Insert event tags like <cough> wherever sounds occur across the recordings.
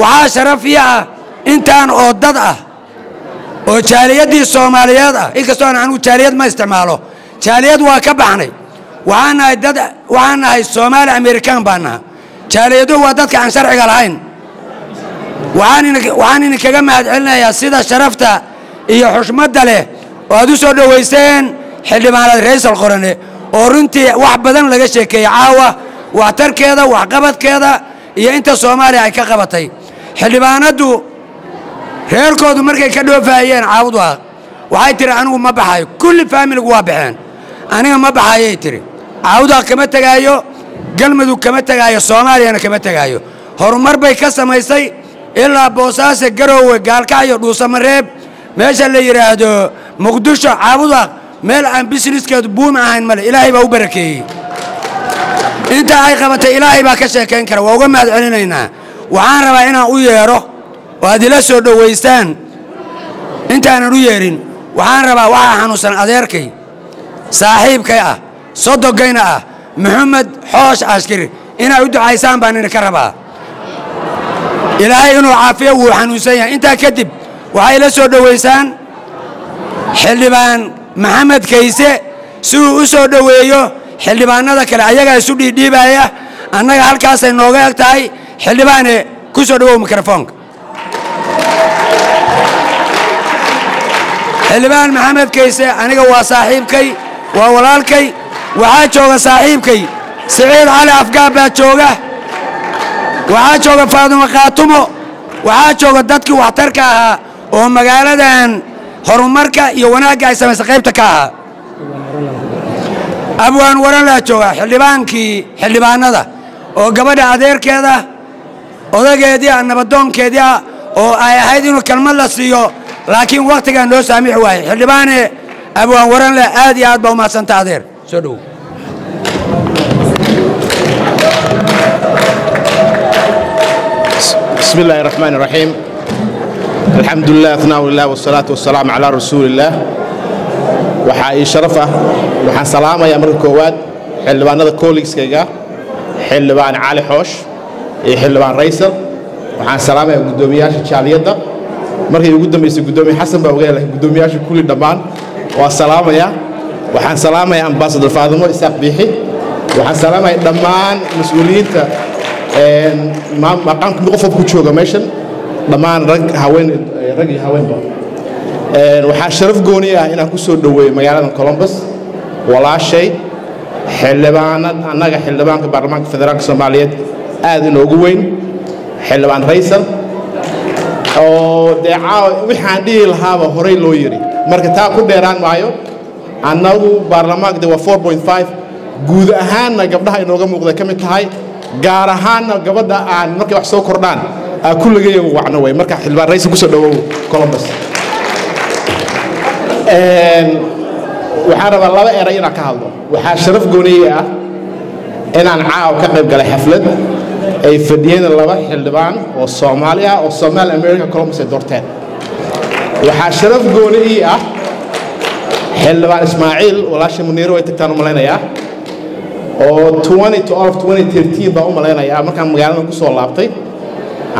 waxaa sharafii ah intaan oo dad ah oo jaaliyadii soomaaliyeed ah. Inkastoo aan anugu jaaliyad ma isticmaalo. Jaaliyad waa ka baxnay. Waxaan nahay dad waxaan nahay soomaali amerikaan baan naha jaaliyaduhu waa dadka aan sharciga lahayn. Waxaan idinkaga mahadcelinayaa sida sharafta iyo xushmadda leh oo aad u soo dhowayseen xildhibaanad raysal qorane oo runtii wax badan laga sheekeeyey caawa waxtarkeeda waxqabadkeeda iyo inta soomaaliya ay ka qabatay xildhibaanaddu reerkoodu markay ka dhoofaayeen caawud ah waxay tihi anigu ma baxayo kulli faamiligu waa baxeen. Aniga ma baxayay tihi caawudaa kama tegaayo galmudug kama tegaayo soomaaliyana kama tegaayo horumar bay ka samaysay ilaa boosaaso garoowe gaalkacyo dhuusamareeb. Meesha la yidhaahdo muqdisho caabudaaq meel aan bisniskeedu buumi ahayn male ilaahay baa u barakeeyey. Intaa ay qabatay ilaahay baa ka sheekayn kara waa uga mahad celinaynaa waxaan rabaa inaan u yeedho oo aad ila soo dhowaystaan. Intaanan u yeedhin waxaan rabaa waxaa xanuunsan adeerkay saaxiibkay ah sodogayna ah maxamed xoosh ashkir inaa u ducaysaan baan idinka rabaa. Ilaahay inuu caafiyo wuu xanuunsan yahay. Intaa kadib waxay la soo dhowaysaan. Xildhibaan maxamed kayse si uu u soo dhoweeyo xildhibaanada kale ayagaa isu dhiidhiibaya annaga halkaasay nooga eg tahay xildhibaane ku soo dhowow mikrofoonka. Xildhibaan maxamed kayse aniga waa saaxiibkay waa walaalkay waxaa jooga saaxiibkay siciid cali afgaab baa jooga waxaa jooga faadumo khaatumo waxaa jooga dadkii waxtarka ahaa oo magaaladan horumarka iyo wanaagga ay samaysay qaybta ka ahaa. Abwaan waranlaa jooga xildhibaankii xildhibaanada oo gabadha adeerkeeda odageedii ah nabadoonkeedii ah oo ay ahayd inuu kelmad la siiyo laakiin wakhtigaa noo saamixi waayey xildhibaane abwaan waranle aad iyo aad baa umahadsanta adeer soo dhowow بسم الله الرحمن الرحيم الحمد لله ثناء الله والصلاة والسلام على رسول الله waxaa ii sharaf ah waxaan salaamayaa marka koowaad xildhibaanada collegeskayga xildhibaan cali xoosh iyo xildhibaan raysal waxaan salaamayaa guddoomiyaasha jaaliyadda. Markay ugu dambaysay guddoomiye xasan baa oga lahay guddoomiyaasha kulli dhammaan. Waa salaamayaa. Waxaan salaamayaa ambaasador faadimo isaaq biixi. Waxaan salaamayaa dhammaan mas'uuliyiinta maqaamka qof ku jooga meeshan. Dhammaan rag haween rag iyo haweenba. Waxaa sharaf gooni ah inaan ku soo dhoweeyo magaalada columbus. Walaashay xildhibaanad annaga xildhibaanka baarlamaanka federaalka soomaaliyeed aad inoogu weyn xildhibaan raysal oo dee caawa wixaan dhihi lahaaba horey loo yidhi. Marka taa ku dheeraan maayo annagu baarlamaanka de waa 4.5 guud ahaanna gabdhaha inooga muuqday ka mid tahay gaar ahaanna gabadha aan markay wax soo kordhaan aa kulligay wacno wey marka xildhibaan raysal ku soo dhowow columbus. Waxaan rabaa laba eray inaan ka hadlo. Waxaa sharaf gooniye ah inaan caaw ka qayb galay xaflad ay fadhiyeen laba xildhibaan oo soomaali oo somaali america columbus ay doorteen. Waxaa sharaf gooni ii ah. Xildhibaan ismaaciil walaasha muniiro way tagtaan u oo 2012 baan u markaan magaalada ku soo laabtay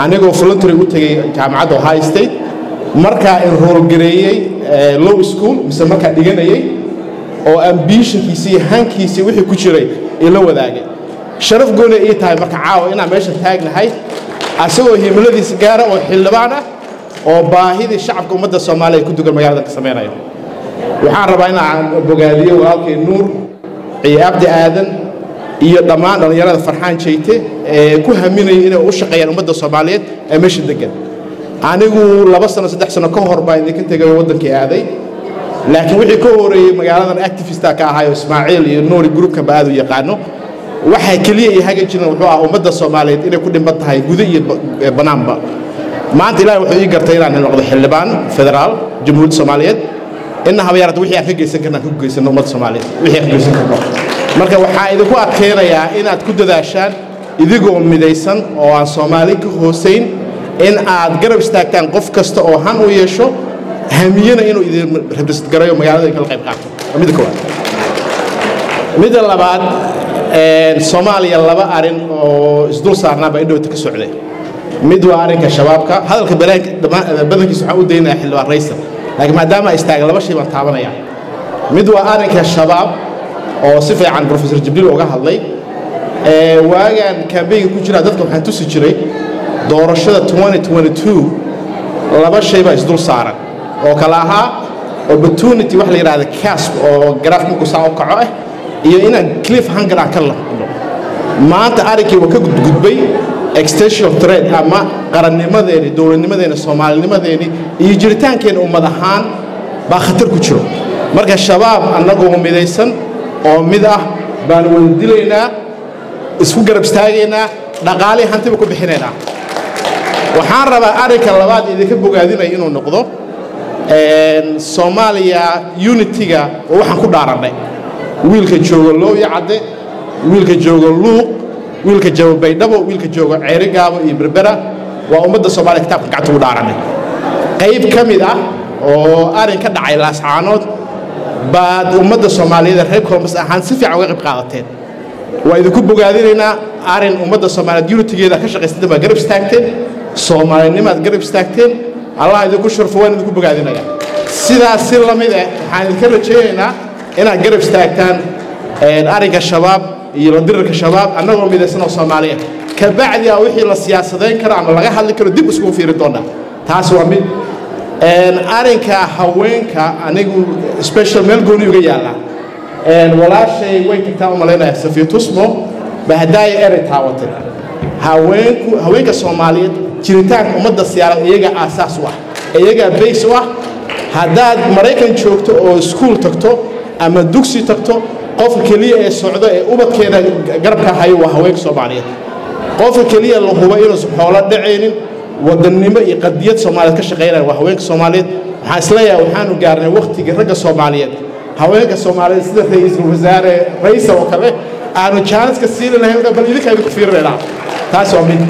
anigoo voluntary u tegey jaamacadda ohio state. Markaa enroll gareeyey low school mise markaa dhiganayay oo ambitionkiisii hankiisii wixii ku jiray ila wadaagay sharaf gooni ii tahay. Marka caawa inaan meesha taagnahay asagoo himiladiisa gaara oo xildhibaan ah oo baahidii shacabka ummadda soomaaliya ku dugan magaalada ka samaynayo waxaan rabaa inaan bogaadiyo walaalkay nuur ciyo abdi aadan iyo dhammaan dhallinyarada farxaan jeyte ee ku haminaya inay u shaqeeyaan ummadda soomaaliyeed ee meesha degan anigu laba sano saddex sano ka hor baan idinka tegay oo waddankii aaday. Laakiin wixii ka horeeyey magaaladan activista ka ahayo ismaaciil iyo nuuri groupkanba aad u yaqaano waxay keliya iyo hagi jireen wuxuu ah ummadda soomaaliyeed inay ku dhimban tahay guda iyo bannaanba maanta ilaahay wuxuu ii gartay inaan noqdo xildhibaan federaal jamhuuriyadda soomaaliyeed. Inna habayaarada wixii aan ka geysan karna aan ka geysano ummadda soomaaliyeed wixii aan ka geysan karno. Marka waxaa idinku adkaynayaa inaad ku dadaashaan idigoo midaysan oo aan soomaali ka hoosayn in aad garab istaagtaan qof kasta oo han u yeesho hamiyana inuu idin represent garayo magaalada kala qayb qaato. Midda koowaad? Midda labaad soomaaliya laba arrin oo isdul saarnaa baa indhowta ka socday. Mid waa arrinka shabaabka. Hadalka badankiisa waxaan u daynaya xildhibaan raysal laakiin maadaama istaaga laba shay baan taabanaya. Mid waa arrinka shabaab oo si fiican professor jibriil uga hadlay. Waagaan kambeynga ku jira dadka waxaan tusi jiray doorashada 2022 laba shay baa isdul saaran. Oo kala ahaa opportunity wax la yidhahda casp oo garaaf markuu saa u kaco ah iyo inaan cliff hanger aan ka lahno maanta arrinkii waa ka gudgudbay extension thread ama qarannimadeeni dowladnimadeeni soomaalinimadeeni iyo jiritaankeenna ummad ahaan baa khatar ku jiro. Marka shabaab annagoo midaysan oo mid ah baan wada dilaynaa isku garab istaagaynaa dhaqaalihii hantiba ku bixinaynaa waxaan rabaa arrinka labaad idinka bogaadinaya inuu noqdo soomaaliya unitiga oo waxaan ku dhaarannay wiilka jooga looya cadde wiilka jooga luuq wiilka jooga baydhabo wiilka jooga ceerigaabo iyo berbera waa ummadda soomaaliya kitaabka gacanta ugu dhaarannay qayb ka mid ah oo arrin ka dhacay laascaanood baad ummadda soomaaliyeed reer columbus ahaan si fiican uga qayb qaadateen. Waa idinku bogaadinaynaa arrin ummadda soomaaliyeed unitigeeda ka shaqaysatan baa garab istaagteen soomaalinimaad garab istaagteen allah idinku shurfo waan idinku bogaadinaya. Sidaas si la mid eh waxaan idinka rajaynaynaa inaad garab istaagtaan arrinka shabaab iyo la dirirka shabaab annagoo midaysan oo soomaaliya. Kabacdi a wixii la siyaasadayn karo ama laga hadli karo dib iskugu fiiri doonaa. Taas waa mid. Arrinka haweenka anigu special meel gooni uga yaalla. Walaashay way tagtaa u malaynaya safiya tusmo bahdaaya erey taawatay haweenku haweenka soomaaliyeed jiritaanka ummadda siyaarad iyaga aasaas u ah iyagaa bays u ah. Haddaad maraykan joogto oo iskuul tagto ama dugsi tagto qofka keliya ee socdo ee ubadkeena garabka hayo waa haweenka soomaaliyeed. Qofka keliya la hubo inuusan xoolo dhacaynin wadannimo iyo qadiyad soomaaliyeed ka shaqaynaya waa haweenka soomaaliyeed. Waxaan is leeyahay waxaanu gaarnay wakhtigii ragga soomaaliyeed. Haweenka soomaaliyeed sida ra'iisul wasaare raysal oo kale aanu jaaniska siini lahayn bal idinka idinku fiirinaynaa taas waa mid.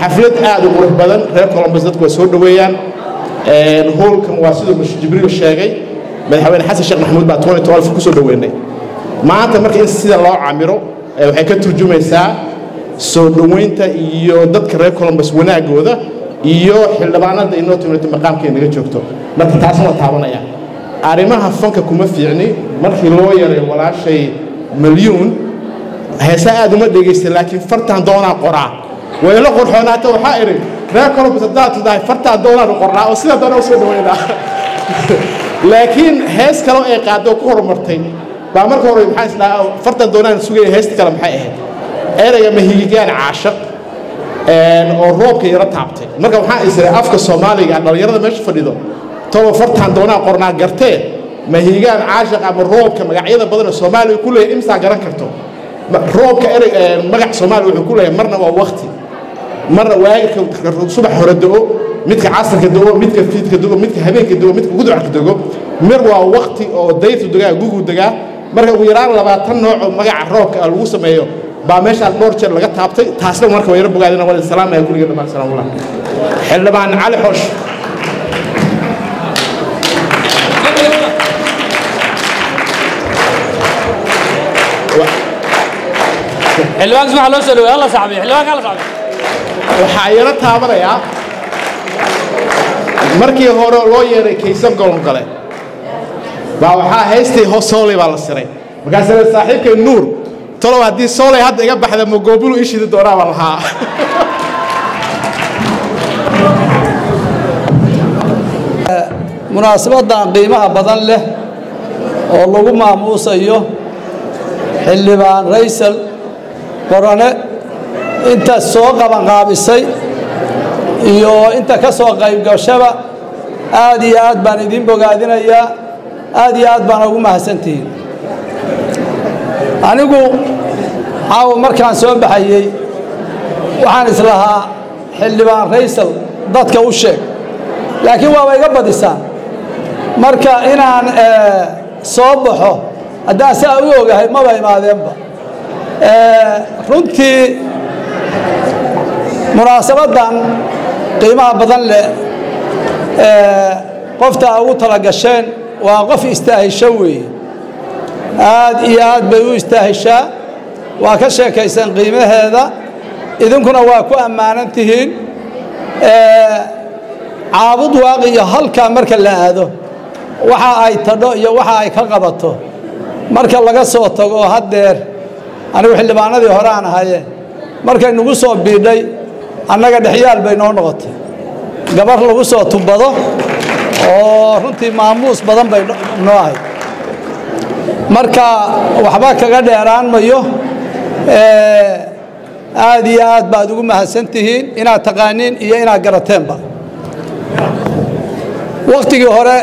Xaflad aad u qurux badan. Reer columbus dadku waa soo dhoweeyaan hoolkan waa siduu bashir jibriil sheegay madaxweyne xasan sheekh maxamuud baa 2012 ku soo dhoweynay maanta marka in sida loo camiro waxay ka turjumaysaa soo dhoweynta iyo dadka reer columbus wanaagooda iyo xildhibaanada inoo timirta maqaamkay naga joogto. Marka taasna waa taabanaya. Arrimaha fanka kuma fiicni. Markii loo yaray walaashay malyuun heesa aad uma dhegaysta laakiin fartaan doonaa qoraa. Way la qorxoonaata waxaa idhi reer columbus haddaad tidahay fartaan doonaan qornaa oo sidaa doona u soo dhaweynaa <laughs> laakiin hees kale ay qaado ku horumartay baa marka hore maxaa isdhaa fartan doonaan sugaya heesta kale maxay ahayd. Erayga mahiigaan caashaq oo roobka yaro taabtay. Marka waxaa isray afka soomaaliga dhallinyarada meesha fadhido toba fartaan doonaa qornaa gartee mahiigaan caashaq ama roobka magacyada badan oo soomaaliga ku leeyahay imsaa garan karto. Roobka erey magac soomaaliya wuxuu ku leeyahay marna waa wakti marna waagirka subax hore do-o midka casarka do-o midka fiidka do-o midka habeenka do-o midka gudcarka dogo mir waa wakti oo daytu degaa gugu degaa marka ugu yaraan labaatan nooc oo magaca roobka lagu sameeyo baa meeshaan dhowr jeer laga taabtay. Taasna marka waa yaro bogaadina wal salaamaya kulliga dhammaan salaamullah xildhibaan cali xoosh xildhibaan ismaxa loo soo dhaweey alla saxbiy xildhibaanka alla saxbiy waxaa yaro taabanayaa markii hore loo yeeray kaysan golongole baa waxaa haystay ho sooley baa la siray. Markaasina saaxiibkay nuur tolow haddii sooley hadda iga baxda magoobulu ishidi doonaa baan lahaa. <laughs> Munaasabaddan qiimaha badan leh oo lagu maamuusayo xildhibaan raysal qorane inta soo qabanqaabisay iyo inta ka soo qaybgashaba aad iyo aad baan idiin bogaadinayaa aad iyo aad baana ugu mahadsantihiin. Anigu caawa markaan soo baxayey waxaan islahaa xildhibaan raysal dadka u sheeg. Laakiin waaba iga badisaan. Marka inaan soo baxo haddaan saa u ogahay maba imaadeenba. Runtii munaasabaddan qiimaha badan leh qofta ugu tala gasheen waa qof istaahisho weeye. Aad iyo aad bay u istaahishaa waa ka sheekaysan qiimaheeda. Idinkuna waa ku ammaanan tihiin caabud waaqi iyo halkaa marka la aado. Waxa ay tadho iyo waxa ay ka qabato. Marka laga soo tago haddeer anigu xildhibaanadii hore aan ahaye markay nagu soo biidhay annaga dhexyaal bay noo noqotay. Gabar lagu soo tubado oo runtii maamuus badan bay noo ahayd. Marka waxba kaga dheeraan mayo aad iyo aad baad ugu mahadsan tihiin inaad taqaaniin iyo inaad garateenba. Wakhtigii hore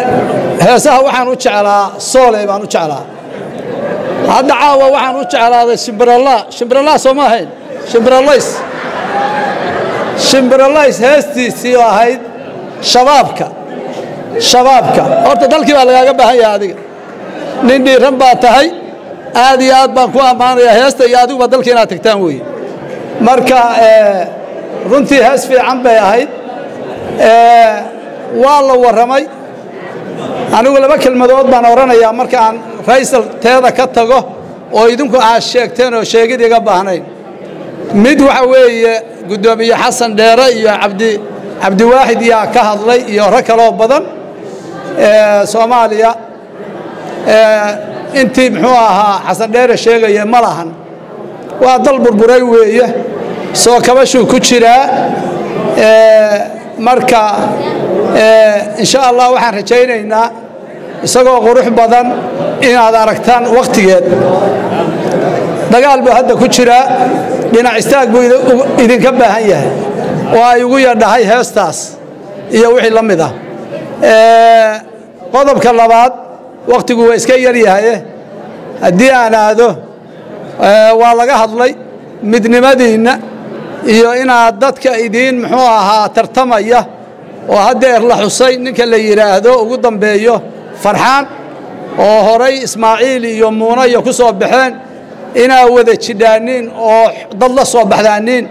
heesaha waxaan u jeclaa sooley baan u jeclaa. Hadda caawa waxaan u jeclaaday shimbiralla shimbiralla soo ma ahayn? Shimbiralays shimbiralays heestiisii oo ahayd shabaabka. Shabaabka. Horta dalkii baa lagaaga baahan yahay adiga. Nin dhiiran baa tahay. Aad iyo aad baan ku ammaanayaa heesta iyo adiguba dalkii inaad tagtaan weeye. Marka runtii hees fiican bay ahayd. Waa la warramay. Anigu laba kelmadood baan odhanayaa markaan raysal teeda ka tago oo idinku aad sheegteen oo sheegid iga baahnayn. Mid waxa weeye guddoomiye xasan dheere iyo cabdi cabdiwaaxid yaa ka hadlay iyo rag kaloo badan soomaaliya. Intii muxuu ahaa xasan dheere sheegaya ma lahan. Waa dal burburay weeye. Soo kabashuu ku jiraa. Marka insha allah waxaan rajaynaynaa isagoo qurux badan inaad aragtaan wakhtigeed. Dagaal buu hadda ku jiraa dhinac istaag buu idinka baahan yahay. Oo ay ugu yadhahay heestaas iyo wixii la mid ah. Qodobka labaad wakhtigu waa iska yaryahaye haddii aan aado waa laga hadlay midnimadiinna iyo inaad dadka idiin muxuu ahaa tartamaya oo haddeer la xusay ninka la yidhaahdo ugu dambeeyo farxaan oo horay ismaaciil iyo muuna iyo ku soo baxeen inaad wada jidhaaniin oo dad la soo baxdaaniin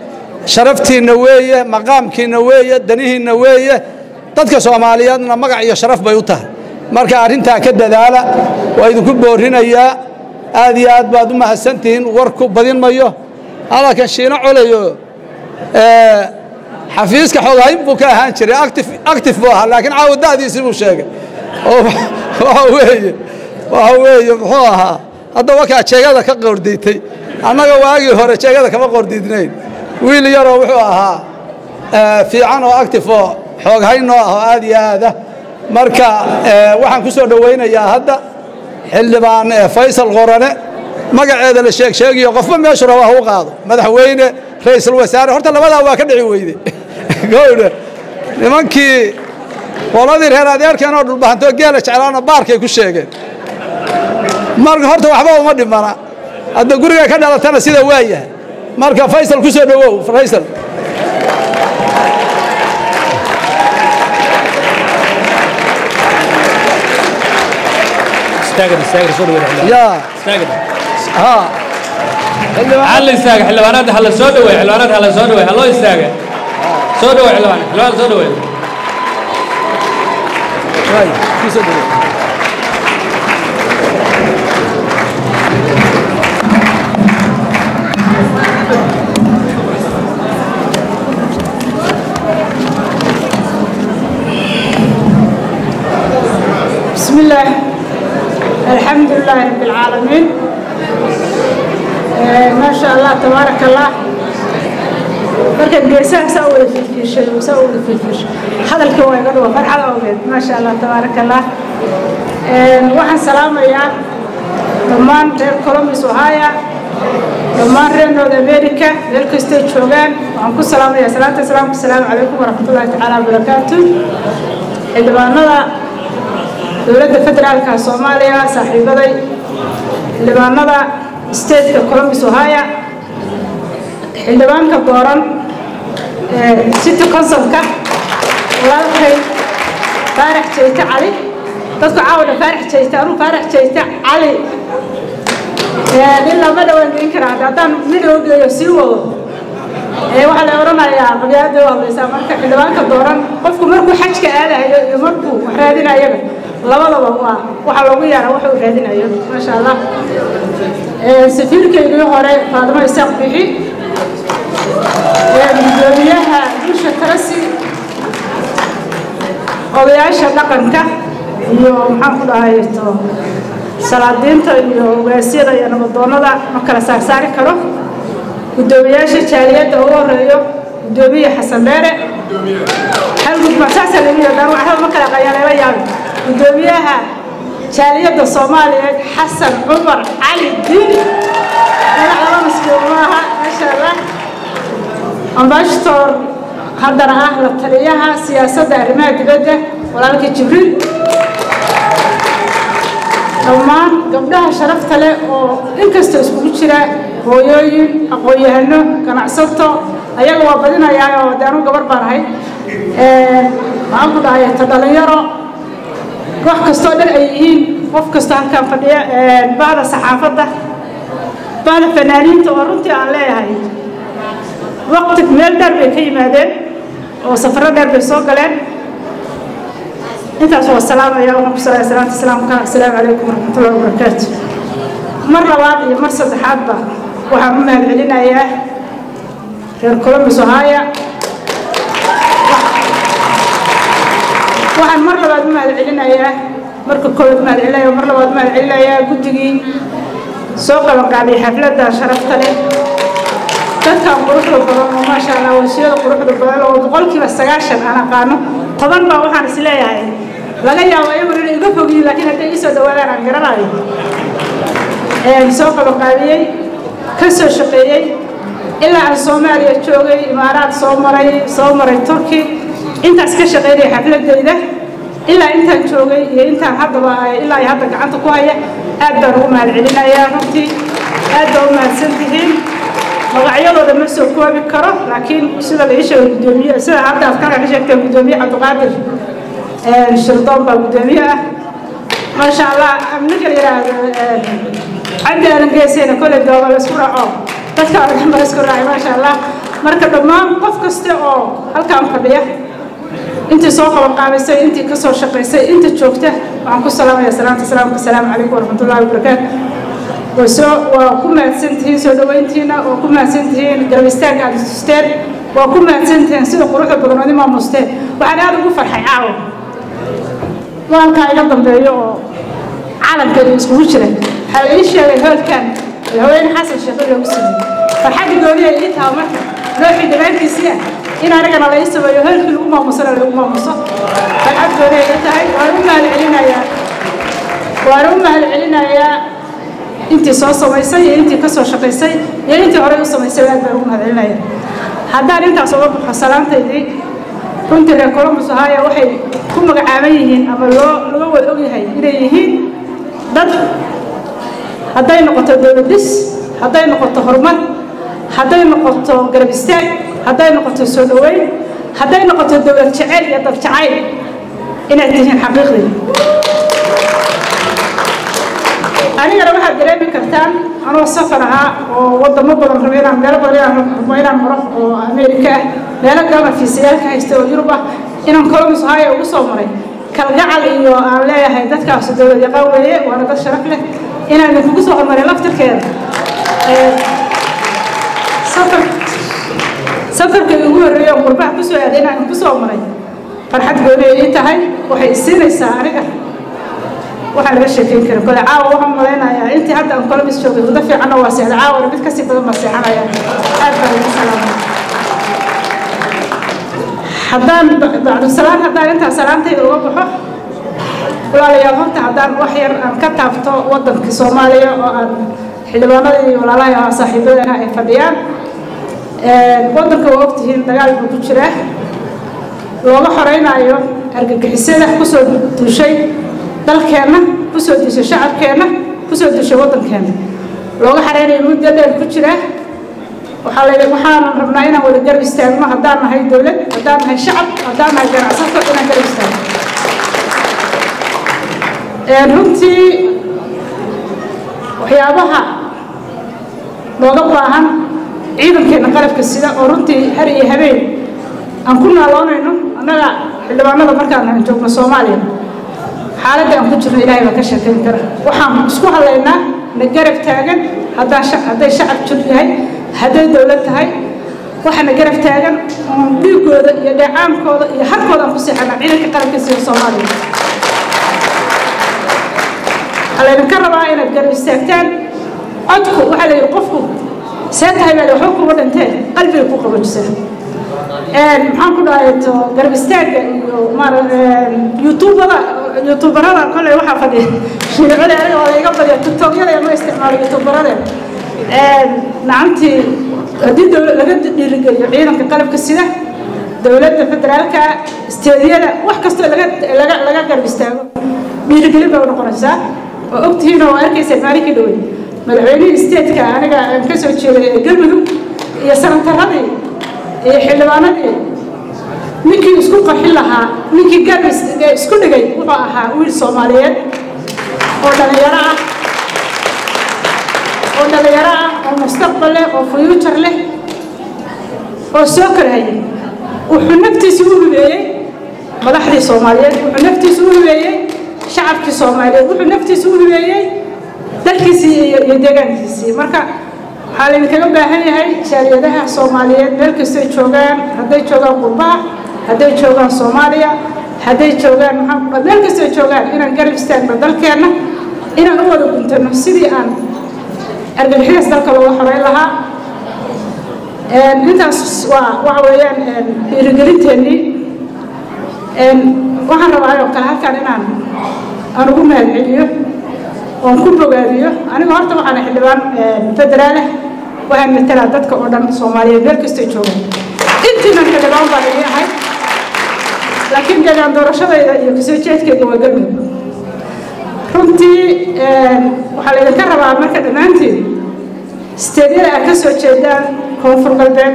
sharaftiinna weeye maqaamkiinna weeye danihiinna weeye. Dadka soomaaliyeedna magac iyo sharaf bay u tahay. Marka arrintaa ka dadaala waa idinku boorinayaa aad iyo aad baad u mahadsantihiin warku badin mayo. Hadalkan shiino colayo xafiiska xogayn buu ka ahaan jiray. Actif buu ahaa laakiin caawa da'diisii buu sheegay. Waxa weeye muxuu ahaa hadda wakaa jeegada ka qoordiitay annaga waagii hore jeegada kama qoordiidnayn wiil yaroo wuxuu ahaa fiican oo actif oo xooghayn noo ah oo aad iyo aada marka waxaan ku soo dhowaynayaa hadda xildhibaan faysal qorane. Magaceeda la sheeg sheegiyo qofba meeshu raba ha u qaado. Madaxweyne ra'iisul wasaare horta labadaa waa ka dhici weyde. <laughs> Gowdha nimankii qoladii reer adeerkeen oo dhulbahantoo geela jeclaana baarkay ku sheegeen marka horta waxba uma dhimana hadda guriga ka dhalatana sida waa yahay. Marka faysal ku soo dhowow faysal halla istaaga xildhibaanaad halla soo dhaweey xildhibaanaad halla soo dhaweey halloo istaaga soo dhaweey xildhibaan xildhibaan soo dhaweey بسم الله الحمد لله رب العالمين آه، ما شاء الله تبارك الله markaad geesaha saa wada filfiishay saa wada filfiishay hadalka waa iga dhawa farxada awgeed maa sha allah tabaaraka allah waxaan salaamayaa dhammaan reer columbus ohio dhammaan reer north america meel kastay joogaan waxaan ku salaamayaa salaanta salaamka asalaamu calaykum waraxmatullahi tacaala wabarakaatu xildhibaanada dowladda federaalka soomaaliya saaxiibaday xildhibaanada stateka columbus ohio. Xildhibaanka dooran city consulka walaalkay faarax jeyte cali. Dadku caawdha faarax jeyte anuu faarax jeyte cali. Nin lama dhawaan geyn karaa haddaan mid loo geeyo sii wado. Waxaa la odhanayaa qabyaalada u hadlaysaa marka xildhibaanka dooran qofku markuu xajka aadayo iyo markuu wax raadinayaba labadaba waa waxaa loogu yaara wax uu raadinayo maasha allah safiirkaygii hore faadimo isaaq bixi. Gudoomiyaha dusha tarasi. Odayaasha dhaqanka iyo maxaan ku dhahay to salaadiinta iyo ogaasyada iyo nabadoonnada ma kala saarsaari karo. Gudoomiyaasha jaaliyadda ugu horeeyo gudoomiye xasan dheere hal gudma saasa lagu yidhahdaa waxba ma kala qayaaleela yaabi gudoomiyaha jaaliyadda soomaaliyeed xasan cumar cali diin. Magac laba maskiin maaha maasha allah ambashtor haddana ah la taliyaha siyaasadda arrimaha dibadda walaalka jibriil. Dhammaan gabdhaha sharafta leh oo inkastoo iskugu jira hooyooyin aqoon-yahano ganacsato ayaga waa badinayaa oo de anu gabar baan ahay. Maxaan ku dhahay ta dhalinyaro wax kastoo dhan ay yihiin qof kastoo halkaan fadhiya bahda saxaafadda bahda fanaaniinta oo runtii aan leeyahay waqti meel dheer bay ka yimaadeen oo safaro dheer bay soo galeen. Intaas waa salaamaya waxaan ku salaya salaanta islaamka assalaamu calaykum waraxmatullahi wabarakaatu mar labaad iyo mar saddexaadba waxaan u mahad celinayaa reer columbus ohaya waxaan mar labaad u mahad celinayaa marka koowaad mahad celinaya mar labaad mahad celinayaa guddigii soo qabanqaaday xafladda sharafta leh. Dadkan quruxda badan oo maasha allah wasiyada quruxda badan oo boqolkiiba sagaashan aan aqaano toban baa waxaan is leeyahay. Laga yaabo iyagu inay iga fogyiin laakiin hadday ii soo dhawaadaan aan garanayo soo qabanqaabiyey ka soo shaqeeyey ilaa aan soomaaliya joogay imaaraad soo maray soo maray turki intaas ka shaqeynaya xafladeyda ilaa intaan joogay iyo intaan haddaba ilaa iyo hadda gacanta ku haya aad baan ugu mahad celinayaa runtii aad baa u mahadsan tihiin magacyadooda ma soo koobi karo laakiin sida la ii sheegay gudoomiye sida hadda aad kalka ka sheegtay gudoomiye cabdiqaadir shirdoon baa gudoomiye ah. Maasha allah ninka la yidhaahdo cabdi aadan geeseyna kolley dooba la isku raaco. Dadka oo dhan baa isku raacay maasha allah marka dhammaan qof kasta oo halkaan fadhiya intii soo qabanqaabisay intii ka soo shaqaysay inta joogta waxaan ku salaamaya salaamta salaamka asalaamu calaykum waraxmatullahi wabarakaatu waa ku mahadsan tihiin soo dhaweyntiina waa ku mahadsan tihiin garab istaagga aad istusteen waa ku mahadsan tihiin sida quruxda badan oo imaa musteen waxaan aada ugu farxay caawa. Maalkaa iga dambeeyo oo calankeedu iskugu jira. Waxaa la ii sheegay hoolkan madaxweyne xasan sheekh loogu sameeyey farxadda gooniya ii taha marka nooxii dhammaantiisii ah in anigana la ii sameeyo hoolkii lagu maamusana lagu maamuso farxad gooniya ii tahay waan u mahad celinayaa waan u mahad celinayaa intii soo samaysay iyo intii ka soo shaqaysay iyo intii horey u samaysay aad baan ugu mahad celinaya haddaan intaas uga baxo salaantaydii runtii reer columbus ohaya waxay ku magacaaban yihiin ama loo laga wada ogyahay inay yihiin dad hadday noqoto dowladis hadday noqoto horumar hadday noqoto garab istaag hadday noqoto soo dhaweyn hadday noqoto dowlad jeceyl iyo dad jacayl inay tihiin xaqiiqdii anigana waxaad dareemi kartaan anoo safar ahaa oo wadamo badan rabo inaan meelo badan inaan rabo inaan maro oo amerika ah. Meelo kalena fiisayaalka haysta oo yurub ah. Inaan columbus ohio ugu soo maray. Kalgacal iyo aan leeyahay dadkaas dowlad yaqaan weeye waana dad sharaf leh. Inaan idinkugu soo hormarin laftirkeeda safarkay ugu horreeyo oo qurbaha ku soo aaday inaan idinku soo maray. Farxad gooniya ii tahay waxay isiinaysaa aniga. Waxaa laga sheekeyn kara kole caawa waxaan malaynayaa intii hadda aan columbus joogay wada fiicanna waa seexda caawana mid ka sii badan baa seexanaya aad baa laga salaamay. Haddaan bacdusalaan haddaan intaa salaantayda uga baxo walaalayaal horta haddaan wax yar aan ka taabto waddankii soomaaliya oo aan xildhibaanadii walaalahay oo saaxiibadeena ay fadhiyaan waddanka waa ogtihiin dagaal buu ku jiraa looga xoreynaayo argagixisada ku soo duushay dalkeenna ku soo dishay shacabkeenna ku soo dishay waddankeenna looga xareynayo muddo dheer ku jira. Waxaa la waxaan rabnaa inaan wada garab istaagno haddaan nahay dowlad haddaan nahay shacab haddaan nahay ganacsato inaan garab istaagno runtii waxyaabaha looga baahan ciidankeena qalabka sida oo runtii har iyo habeen aan ku naaloonayno annaga xildhibaanada markaan aan joogno soomaaliya. Xaaladda aan ku jirno ilaahay baa ka sheekayn kara. Waxaan isku hadlaynaa na garab taagan haddaan hadday shacab jir yahay hadday dowlad tahay waxaana garab taagan oon dhiigooda iyo dheecaankooda iyo harkooda aan ku seexana ciidanka qaranka sida soomaaliya. Waxaa laydinka rabaa inaad garab istaagtaan. Codku waxaa la yidhi qofku see tahay baa waxba kuma dhintee qalbiga ku qabojisaa maxaan ku dhahay garab istaagga iyo youtubada youtubarada kolley waxaa fadhiya. Shiicada aniga oo iga badiya tiktokyada ma isticmaalo youtubarada nacantii haddii dowlad laga dhiirigeliyo ciidanka qalabka sida dowladda federaalka isteediyada wax kastoo laga garab istaago dhiirigelin bay u noqonaysaa. Oo ogtihiin oo arkaysa maalinkii dhowey madaxweynihii isteedka aniga aan ka soo jeeday ee galmudug iyo sanataradii iyo xildhibaanadii ninkii isku qarxin lahaa ninkii garab isku dhigay wuxuu ahaa wiil soomaaliyeed oo dhalinyaro ah oo dhalinyaro ah oo mustaqbal leh oo future leh oo soo korhayay wuxuu naftiisa u hibeeyey madaxdii soomaaliyeed wuxuu naftiisa u hibeeyey shacabkii soomaaliyeed wuxuu naftiisa u hibeeyey dalkiisii iyo deegaankiisii marka waxaa laydinkaga baahan yahay jaaliyadaha soomaaliyeed meel kastay joogaan hadday joogaan qurbaha hadday joogaan soomaaliya hadday joogaan maxaa meel kastay joogaan inaan garab istaagno dalkeenna inaan u wada guntano sidii aan argagixiyas dalka looga xoreyn lahaa. Intaas waa waxa weeyaan dhiirigelinteennii. Waxaan rabaa oo kale halkan inaan aan ugu mahadceliyo oon ku bogaadiyo. Aniga horta waxaana xildhibaan federaaleh waxaan matalaa dadka oo dhan soomaaliyeed. Meel kastay joogaan. Intiinan xildhibaan baan idin ahay laakiin deegaan doorashadayda iyo ka soo jeedkayga waa galmudug runtii waxaa laydinka rabaa marka dhammaantiin steedyada aad ka soo jeedaan koonfur galbeed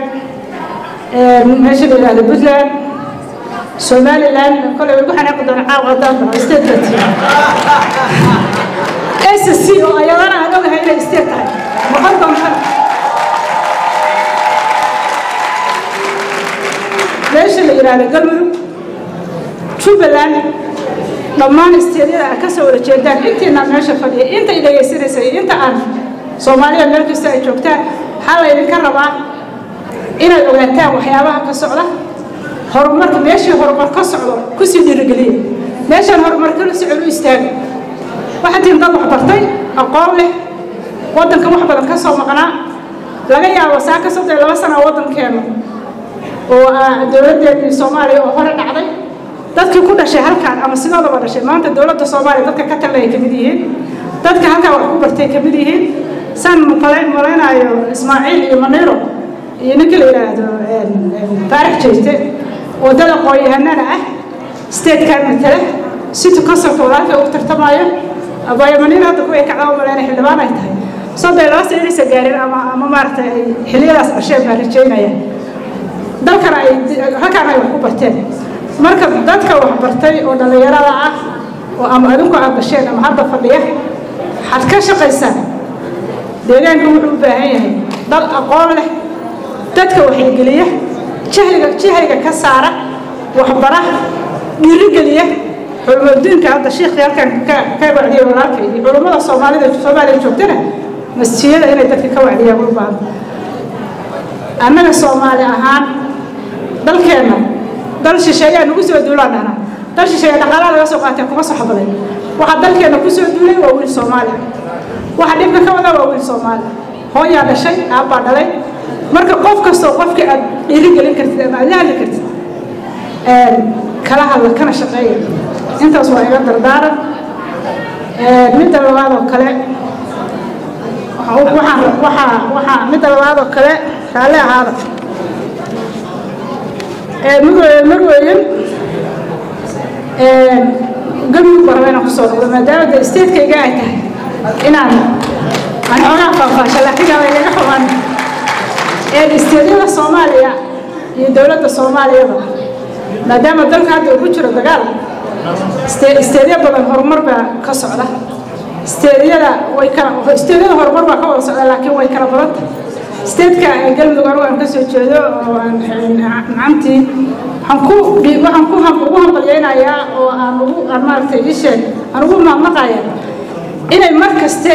meesha la yidhahdo puntland somaliland kolay way ku xanaaqi doona caawa haddaan dhaho state yidhahdo galmudug jubbaland dhammaan isteedyada aad ka soo wada jeedaan. Intiina meesha fadhiya inta i dhegaysanaysa iyo inta aan soomaaliya meel kasta ay joogtaan waxaa laydinka rabaa inaad ogaataan waxyaabaha ka socda horumarka meeshii horumar ka socdo ku sii dhiirigeliya meeshaan horumar kala socon u istaaga. Waxaa tihin dad waxbartay aqoon leh waddankan wax badan ka soo maqnaa laga yaabo saa ka soddon laba sana waddankeenu oo dowladdeedii soomaaliya oo hore dhacday. Dadkii ku dhashay halkaan ama sidoodaba dhashay maanta dowladda soomaaliya dadka ka talaya ka mid yihiin. Dadka halkaan wax ku bartay ka mid yihiin. Saan malaynaayo ismaaciil iyo maniiro. Iyo ninka la yidhaahdo faarax jeeste oo dad aqoon-yahanana ah statekan matale city consulka walaalka ugu tartamaayo abaayo maniiro hadda kuway kacdaa u xildhibaan ay tahay. Soddon laba sana inaysa gaarin ama ama maaragtay ay xilliyadaas dhasheen baan rajaynaya dalkana ay halkaan ay wax ku barteen. Marka dadka wax bartay oo dhallinyarada ah oo ama adinku aad dhasheen ama hadda fadhiya waxaad ka shaqaysaan deegaanka wuxuu u baahan yahay dad aqoon leh dadka waxygeliya jahliga jahliga ka saara waxbara dhiirigeliya. Xulumoodiinka hadda shiikhii halkan ka ka wacdiya walaalkay iyo culummada soomaalida soomaaliya joogtana masjiyada inay dadka ka wacdiyaan u baahan. Annaga soomaali ahaan dalkeenna dal shisheeyaa nagu soo duulaan dhahna dal shisheeya dhaqaalaha laga soo qaatee kuma soo xabaday waxaa dalkeenna ku soo duulay waa wiil soomaali. Waxa dhibka ka wadaa waa wiil soomaali. Hooyaa dhashay aabbaa dhalay. Marka qof kastoo qofka aad dhiirigelin kartid ama aad la hadli kartid kala hadla kana shaqeeya. Intaas waa iga dardaaran. Midda labaad oo kale waxaa waxaa waxaa midda labaad oo kale raalli ahaada marweyn galmudug baa raba inaan ku soo noqdo maadaama de statekayga ay tahay. Inaan aan xoogaa faahfaasha laakiin aa igaga xumaan isteedyada soomaaliya iyo dowladda soomaaliyaba maadaama dalka hadda uu ku jiro dagaal isteedyo badan horumar baa ka socda. Isteedyada way kala isteedyada horumar baa ka wada socda laakiin way kala badanta statetka galmudug anigu aan ka soo jeedo oo macantii waxaan ugu hambalyaynayaa oo aan ii sheeg aan ugu maamaqaya inay mar kaste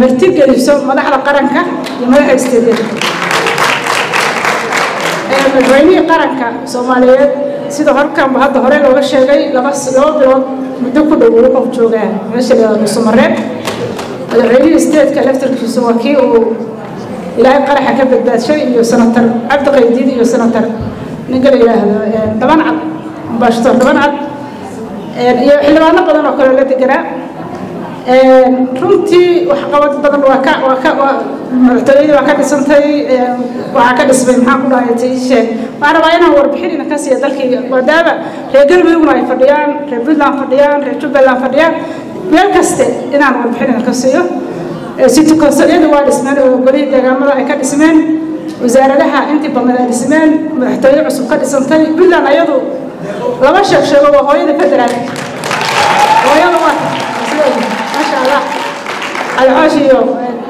martigeliso madaxda qaranka iyo madaxda isteedyada madaxweynihii qaranka soomaaliyeed sida horkanba hadda hore looga sheegay laba bilood muddo ku dhow wuxuu joogaa meesha yihahdo musumareeb madaxweynihii statetka laftarkiisu waa kii uu ilaahay qaraxa ka badbaadshay iyo senator cabdi qaydiid iyo senator ninka la yidhaahdo dhaban cad ambashator dhaban cad. Iyo xildhibaano badan oo kale la deganaa runtii waxqabad badan waa ka waa ka madaxtooyadii waa ka dhisantay waxaa ka dhismay maxaan ku dhahay tiishe waxaan rabaa inaan warbixin ina ka siiya dalkii maadaama reer galmudugna ay fadhiyaan reer puntland fadhiyaan reer jubbaland fadhiyaan meel kaste inaan warbixin ka siiyo city consulyadu waa dhismeen oo golihii deegaamada ay ka dhismeen wasaaradaha intii badneed ay dhismeen madaxtooye cusub ka dhisantay puntland ayadu lama sheeg sheego waa hooyada federaalka. Hooyada waa maasha allah. Alcoosh iyo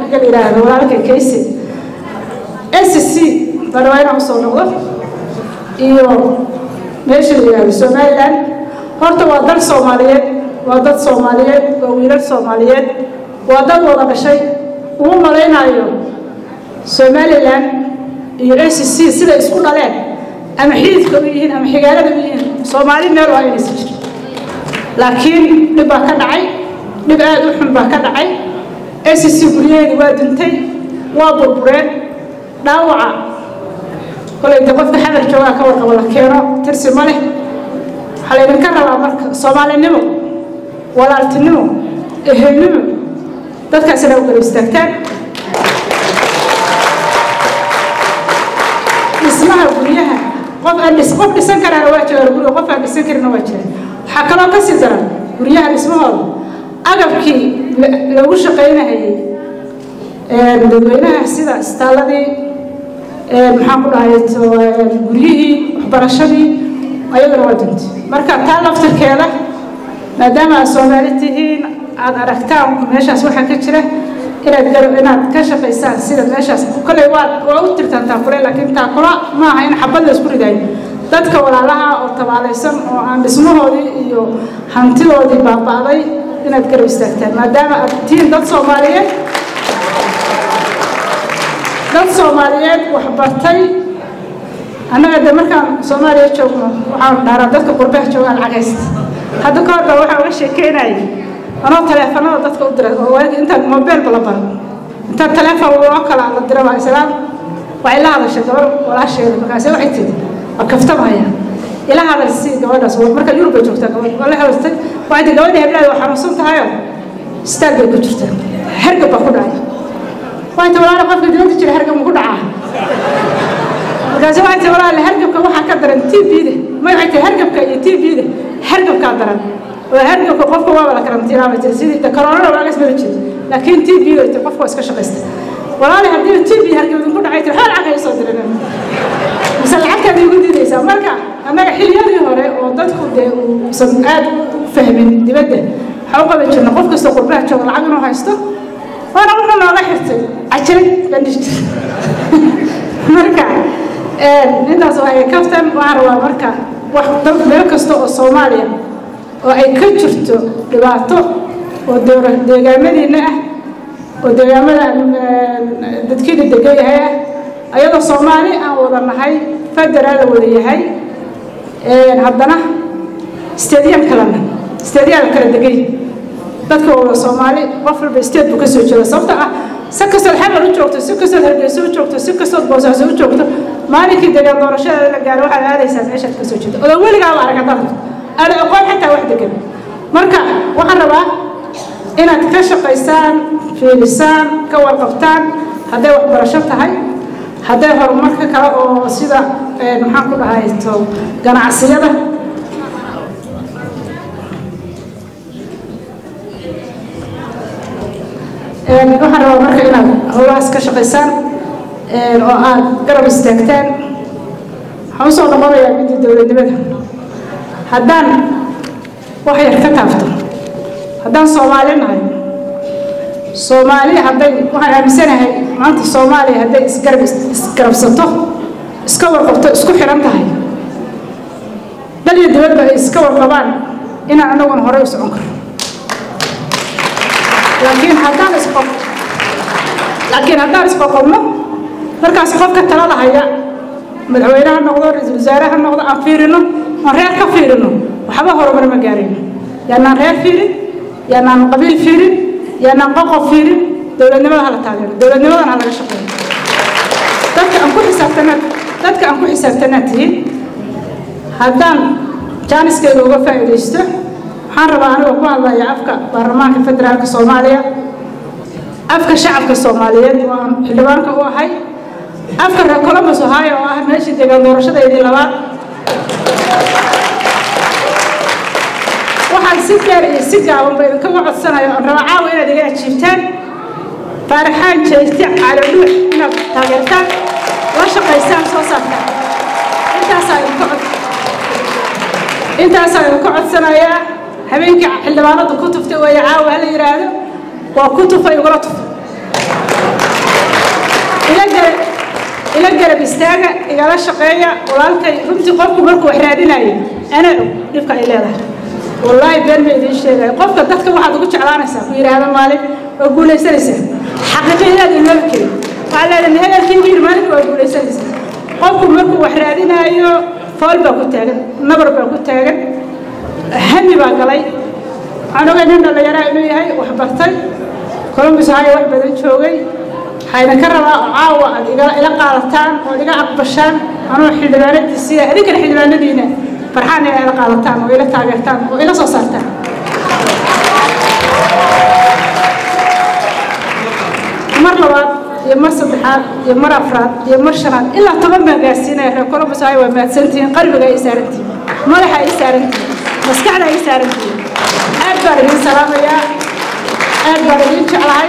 ninka la yidhaahdo walaalka kayse s c baan rabaa inaan u soo noqdo. Iyo meesha la yidhaahdo somaliland. Horta waa dal soomaaliyeed waa dad soomaaliyeed waa wiilal soomaaliyeed. Waa dad wada dhashay. Uma malaynayo somalilan iyo s c siday isku dhaleen ama xididka u yihiin ama xigaalada u yihiin soomaali meel waa inaysa jir laakiin dhib baa ka dhacay. Dhib aad u xun baa ka dhacay. S c guryaheedi waa duntay waa burbureen. Dhaawaca kolay de qofka xadar joogaa ka warqabo la keeno tirsi ma leh. Waxaa laydinka rabaa marka soomaalinimo walaaltinimo ehelnimo dadkaas inaa u garab istaagtaan. Dhismaha guryaha qof qof dhisan karaana waa jira guriga qof aan dhisan karina waa jira waxaa kaloo ka sii daran guryaha dhismahooda. Agabkii lagu shaqaynahayay dadweynaha sida istaalladii maxaan ku dhahay guryihii waxbarashadii ayagana waa duntay marka taa laftirkeeda maadaama aad soomaali tihiin aada aragtaan meeshaas waxaa ka jira inaad inaad ka shaqaysaan sida meeshaas kolley waa waa u tirtaan taakule laakiin taakula maaha in xabad la isku ridayo dadka walaalaha oo tabaalaysan oo aan dhismahoodii iyo hantidoodii baaba'day inaad garab istaagtaan maadaama aad tihiin dad soomaaliyeed. Dad soomaaliyeed waxbartay annaga de markaan soomaaliya joogno waxaan dhahnaa dadka qurbaha joogaan cagaysta hadda ka horba waxaa uga sheekeynayay anoo taleefanada dadka u dira oo waagi intaan mobeelba la baro intaan taleefon loo kala la dira waa islaam waxay la hadashay gabar walaasheeda markaase waxay tiri waa kaftamaya ila hadal si gabadhaas marka yurub bay joogtaa gabadh waa la hadaltay waxay tii gabadha heblaada waa xanuunsan tahayoo istaag bay ku jirtaa hergab baa ku dhacay. Waxay tii walaala qofka dibadda jira hergab ma ku dhacaa markaase waxay tii walaala hergabka waxaa ka daran t b-da ma waxay tii hergabka iyo t b-da hergabkaa daran. Oo hergabka qofka waa wada karantiinaa bay tiri sidii de koroonada waaga ismada jiri laakiin t bay tiri qofka waa iska shaqaysta walaali haddii t b hergab idinku dhacay tiri xeel caqay soo dirin mise lacagtaad igu diidaysaa marka annaga xiliyadii hore oo dadku dee uusan aad u fahmin dibadda waxaa u qaban jirna qof kastoo qurbaha jooga lacag inuu haysto waana wuxuu nooga xirtay cajalad bandhij <laughs> marka intaas waa kaftan waxaan rabaa marka wax meel kasta oo soomaaliya oo ay ka jirto dhibaato oo deegaamadiina ah oo deegaamada dadkiina degan yahay ah ayadoo soomaali aan wada nahay federaal la wada yahay haddana stadiyaal kalena stadiyaal kala degay dadka wada soomaali qof walba state buu ka soo jeeda sababta ah si kastood xamar u joogto si kastood hargeyso u joogto si kastood boosaaso u joogto maalinkii degaan doorashada la gaaro waxaad aadaysaa meeshaad ka soo jeedo odan weligaaba arag haddaad aada aqoon xataa wax degan. Marka waxaan rabaa inaad ka shaqaysaan fiilisaan ka warqabtaan hadday waxbarasho tahay hadday horumarka kale oo sida maxaan ku dhahay to ganacsiyada. Waxaan rabaa marka inaad howlahaas ka shaqaysaan oo aad garab istaagtaan. Waxaan u soo noqonayaa midii dowladnimada. Haddaan wax yar ka taabto haddaan soomaali nahay soomaali hadday waxaan aaminsanahay maanta soomaaliya hadday isgarab isgarabsato iska warqabto isku xiran tahay. Dal iyo dibadba ay iska warqabaan inaan anaguna horey u socon karo. Laakiin haddaan isqof laakiin haddaan isqoqobno markaas qofka talada haya noqdo ra'iisul wasaare noqdo aan fiirino aan reer ka fiirino waxba horumar ma gaarayno yaanaan reer fiirin yaanaan qabiil fiirin yaanaan qoqob fiirin dowladnimada hala taageero dowladnimadana ha laga dadka aan ku xisaabtanaa dadka aan ku xisaabtanaa tihiin haddaan jaaniskeyga uga faa'iidaysto waxaan rabaa anigoo ku hadlaya afka baarlamaanka federaalka soomaaliya afka shacabka soomaaliyeed oo aan xildhibaanka u ahay afka reer columbus ohio oo ah meeshii deegaan doorashadeydii labaad waxaan si dheer iyo si gaaban ba idinkaga codsanayo aan raba caawa inaad iga ajiibtaan faaraxaan jeegti caalodhuux inaad taageertaan la shaqaysaan soo saartaan. Intaasaa idinka codsanayaa. Habeenkii xildhibaanada ku tufta weeye caawa hala yidhaahdo waa ku tufa igula tufa ila garab istaaga igala shaqeeya walaalkay runtii qofku markuu wax raadinayo ana og dhibka ay leedahay. Wallaahi been ma idiin sheegaya qofka dadka waxaad ugu jeclaanaysaa ku yidhaahda maalin waa guulaysanaysaa. Xaqiiqa inaad ilmaba kelin waxaa leedahay hadalkiigu yidhi maalinka waa guulaysanaysaa. Qofku markuu wax raadinaayo fool baa ku taagan nabar baa ku taagan hami baa galay. Waxaan ogay nin dhallinyaraa inuu yahay wax bartay. Columbus haya wax badan joogay waxayna ka rabaa oo caawa aad ila qaadataan oo iga aqbashaan anuu xildhibaanadiisiiya idinkana xildhibaanadiina farxaan ila qaadataan oo ila taageertaan oo ila soo saartaan. Mar labaad iyo mar saddexaad iyo mar afraad iyo mar shanaad ilaa toban baan gaarsiinaya reer columbus haya waa mahadsantihiin qalbiga ay saarantihiin madaxa ay saarantihiin maskaxda ay saarantihiin aad baan idin salaamayaa aad baan idin jeclahay